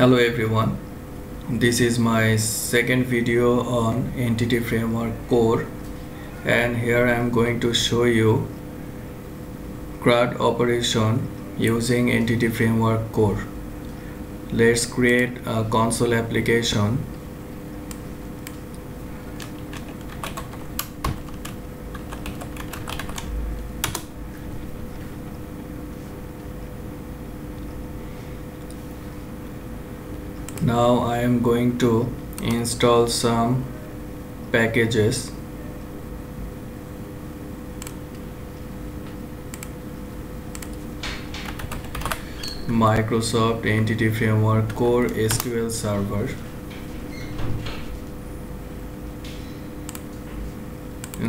Hello everyone, this is my second video on Entity Framework Core and here I am going to show you CRUD operation using Entity Framework Core. Let's create a console application now I am going to install some packages. Microsoft Entity Framework Core SQL Server.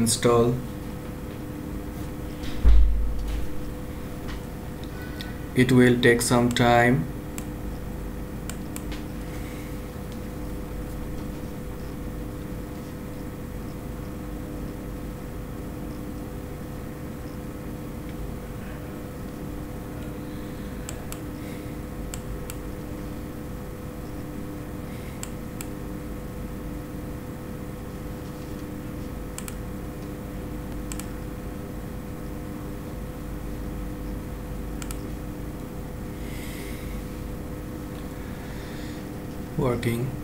Install. It will take some time working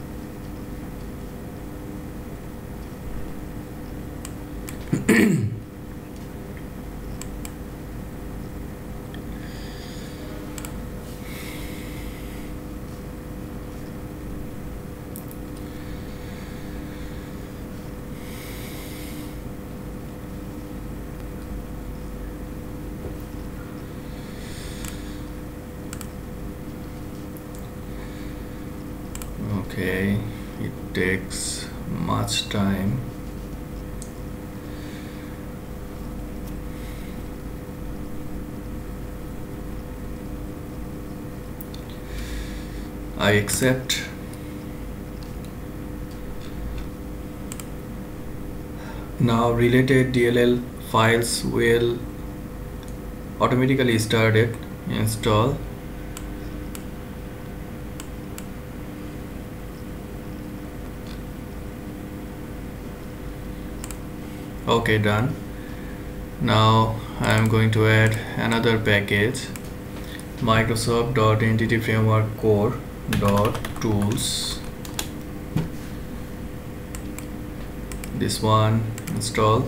okay it takes much time. I accept. Now related DLL files will automatically started install okay done. Now I am going to add another package. Microsoft.entity framework core tools. This one install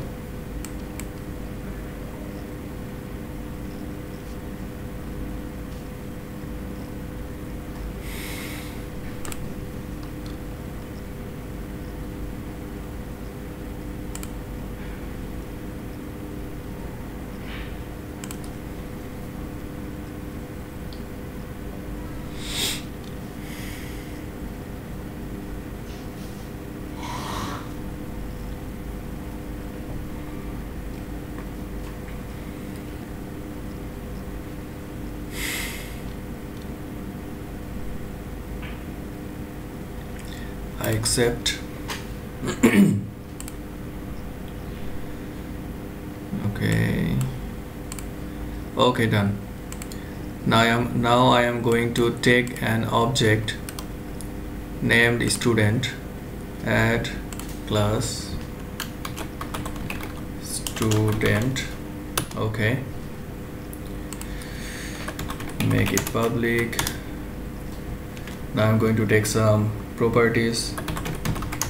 I accept. Okay. Okay done. Now I am now I am going to take an object named student add class student. Okay. Make it public. Now I'm going to take some properties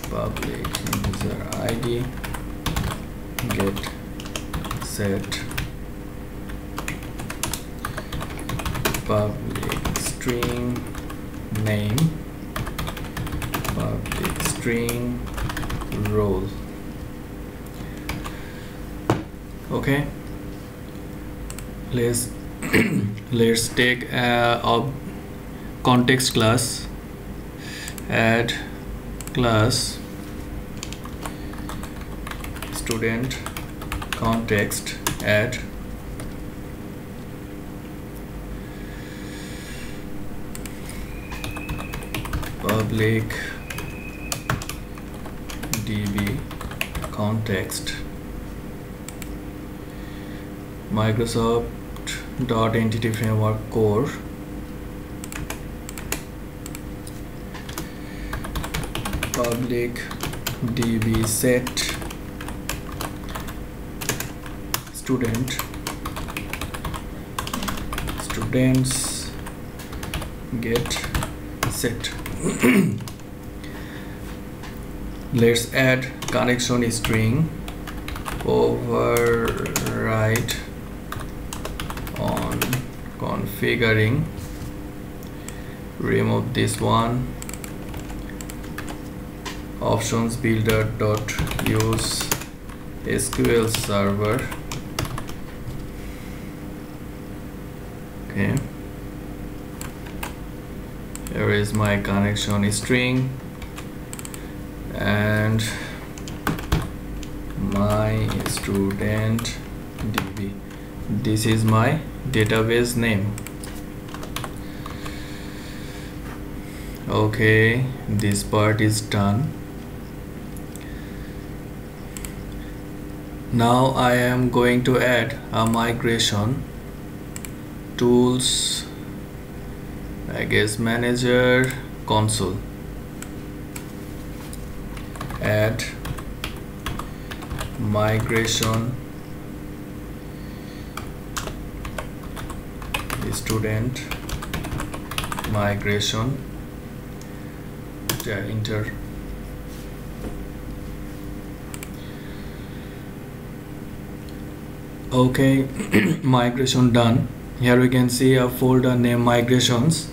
public user id get set public string name public string role. Okay. Let's let's take a, a context class add class student context add public db context. Microsoft dot entity framework core public db set student students get set. Let's add connection string override on configuring remove this one options builder dot use SQL server. Okay. Here is my connection string. And my student db this is my database name. Okay this part is done now I am going to add a migration tools I guess manager console. Add migration student migration enter okay migration done. Here we can see a folder name migrations.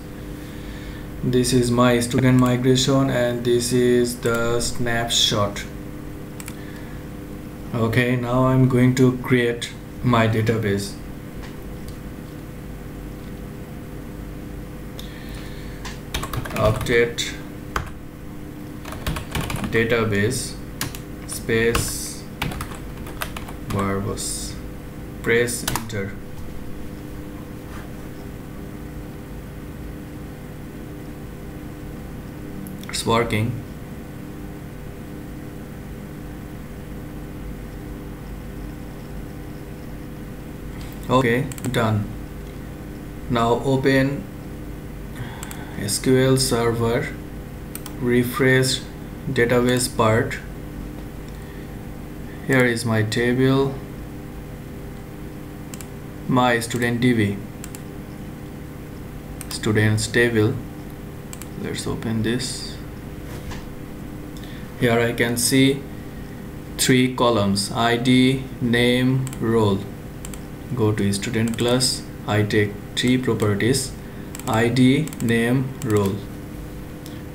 This is my student migration and this is the snapshot. Okay now I'm going to create my database. Update database space verbose press enter. It's working. Okay done. Now open SQL server refresh database part. Here is my table my student DB students table. Let's open this. Here I can see three columns. ID name role. Go to student class. I take three properties. ID name role.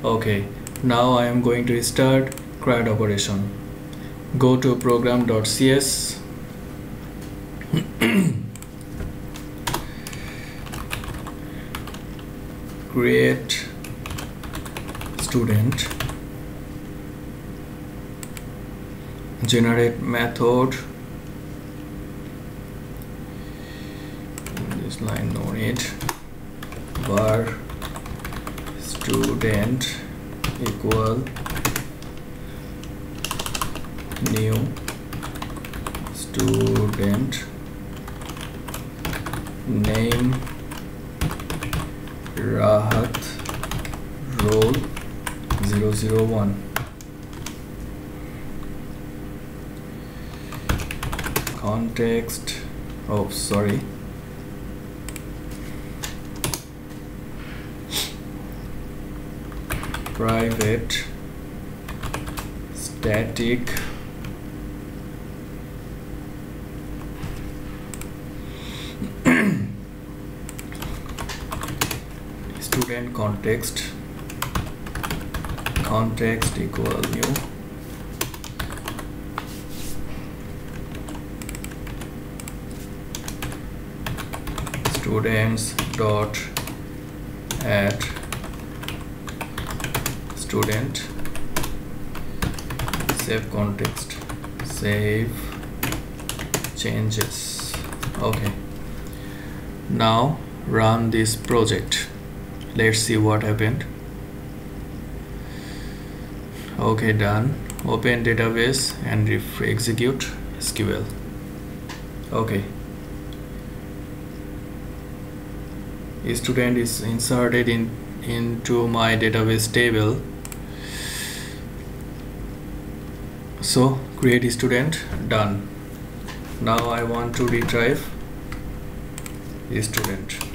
Okay now I am going to start CRUD operation. Go to program.cs create student. Generate method. This line no need. Var student equal new student name Rahat role 001 context oh sorry. Private static student context. Context equal new. Students dot at student. Save context. Save changes. Okay. Now run this project let's see what happened. Okay done. Open database and execute SQL okay. A student is inserted in into my database table. So create student done. Now I want to retrieve student student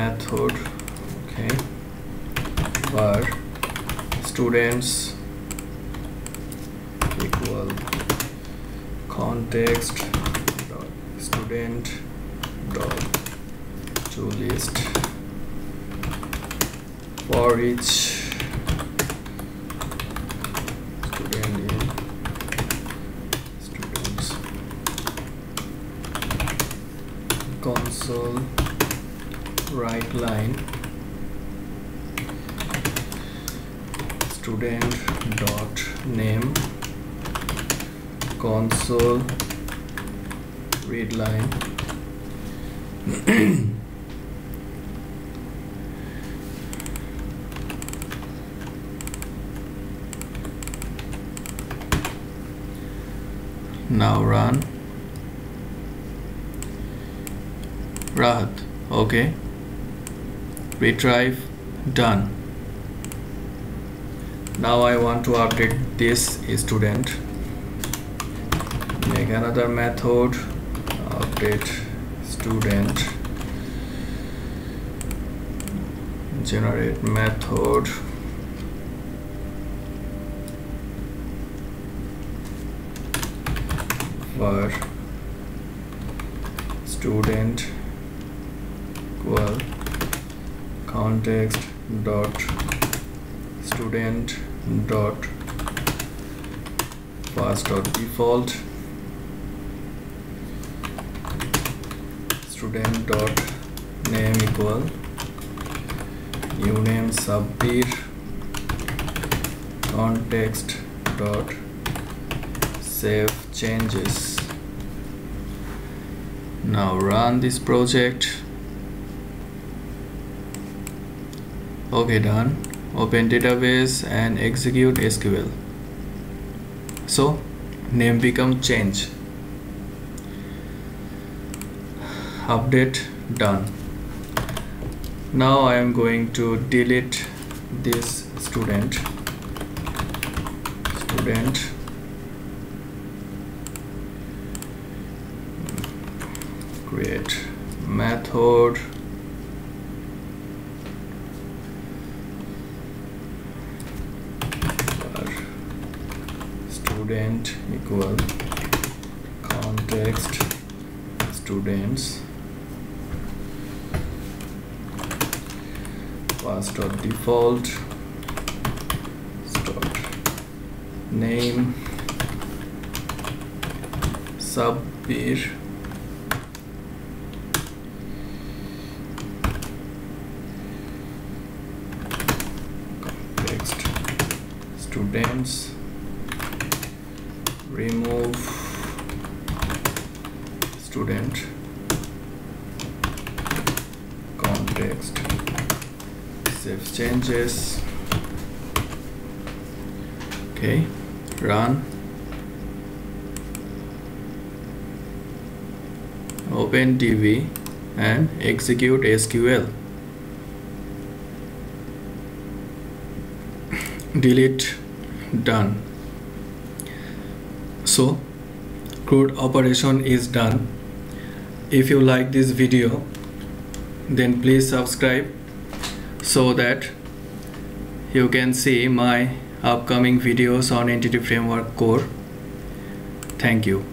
method okay var students equal context dot student dot to list for each student in students console write line. Student dot name console read line. Now run. Rahat okay retrieve done. Now I want to update this eh, student. Make another method update student. Generate method. For student equal context dot student dot pass dot default student dot name equal. new name Sabbir context dot save changes. Now run this project okay done. Open database and execute SQL so name become change. Update done. Now I am going to delete this student. Student. Create method student equal context students pass dot default start name Sabbir context students remove. Student. Context. Save changes. Okay run. Open DB and execute SQL delete. Done so CRUD operation is done. If you like this video then please subscribe so that you can see my upcoming videos on entity framework core. Thank you